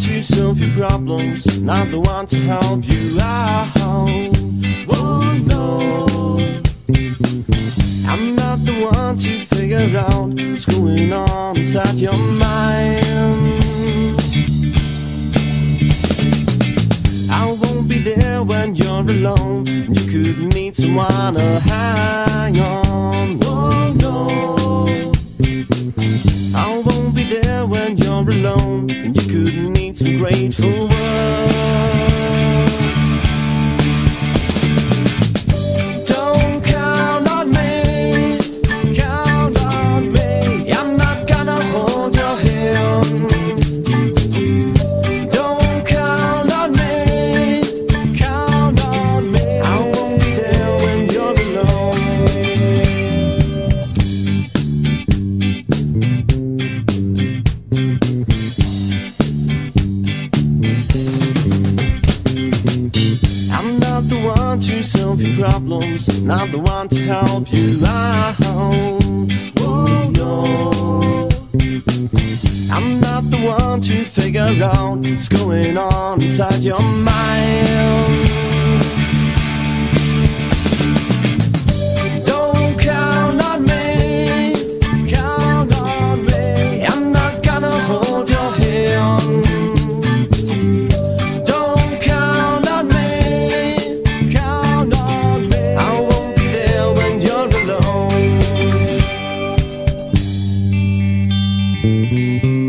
solve your problems, not the one to help you out. Oh no, I'm not the one to figure out what's going on inside your mind. I won't be there when you're alone. You could need someone to hang on. Oh no. I won't be there when you're alone. Grateful your problems, not the one to help you out. Oh no, I'm not the one to figure out what's going on inside your mind. Música